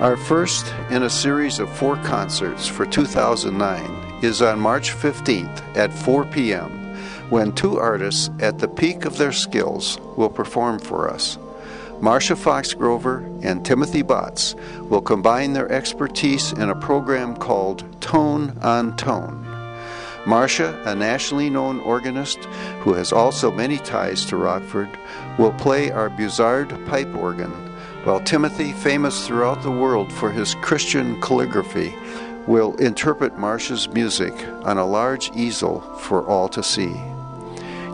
Our first in a series of four concerts for 2009 is on March 15th at 4 p.m. when two artists at the peak of their skills will perform for us. Marcia Foxgrover and Timothy Botts will combine their expertise in a program called Tone on Tone. Marcia, a nationally known organist who has also many ties to Rockford, will play our Buzard pipe organ, while Timothy, famous throughout the world for his Christian calligraphy, will interpret Marcia's music on a large easel for all to see.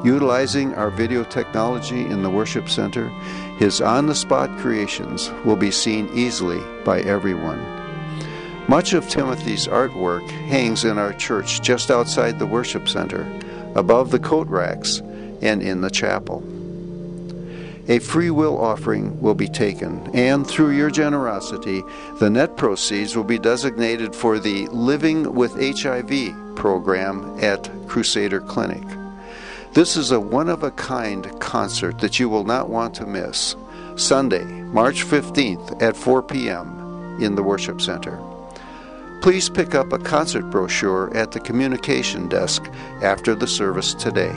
Utilizing our video technology in the worship center, his on the spot creations will be seen easily by everyone. Much of Timothy's artwork hangs in our church just outside the worship center, above the coat racks, and in the chapel. A free will offering will be taken, and through your generosity, the net proceeds will be designated for the Living with HIV program at Crusader Clinic. This is a one of a kind concert that you will not want to miss. Sunday, March 15th at 4 p.m. in the Worship Center. Please pick up a concert brochure at the communication desk after the service today.